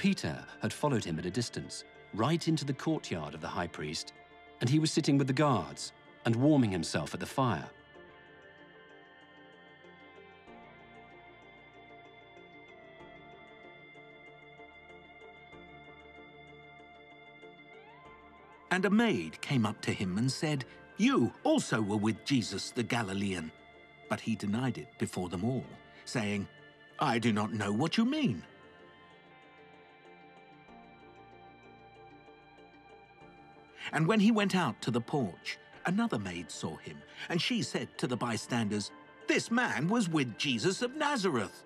Peter had followed him at a distance, right into the courtyard of the high priest, and he was sitting with the guards and warming himself at the fire. And a maid came up to him and said, You also were with Jesus the Galilean. But he denied it before them all, saying, I do not know what you mean. And when he went out to the porch, another maid saw him, and she said to the bystanders, This man was with Jesus of Nazareth.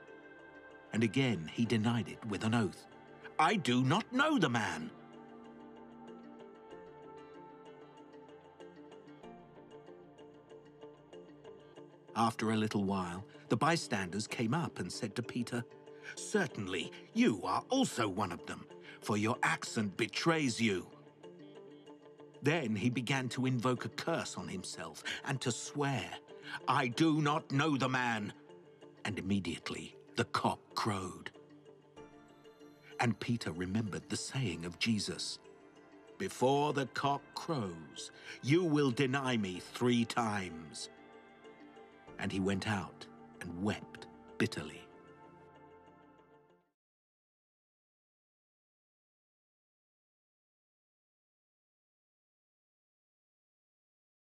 And again he denied it with an oath, I do not know the man. After a little while, the bystanders came up and said to Peter, Certainly, you are also one of them, for your accent betrays you. Then he began to invoke a curse on himself and to swear, I do not know the man. And immediately the cock crowed. And Peter remembered the saying of Jesus, Before the cock crows, you will deny me three times. And he went out and wept bitterly.